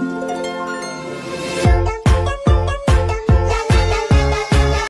Bye.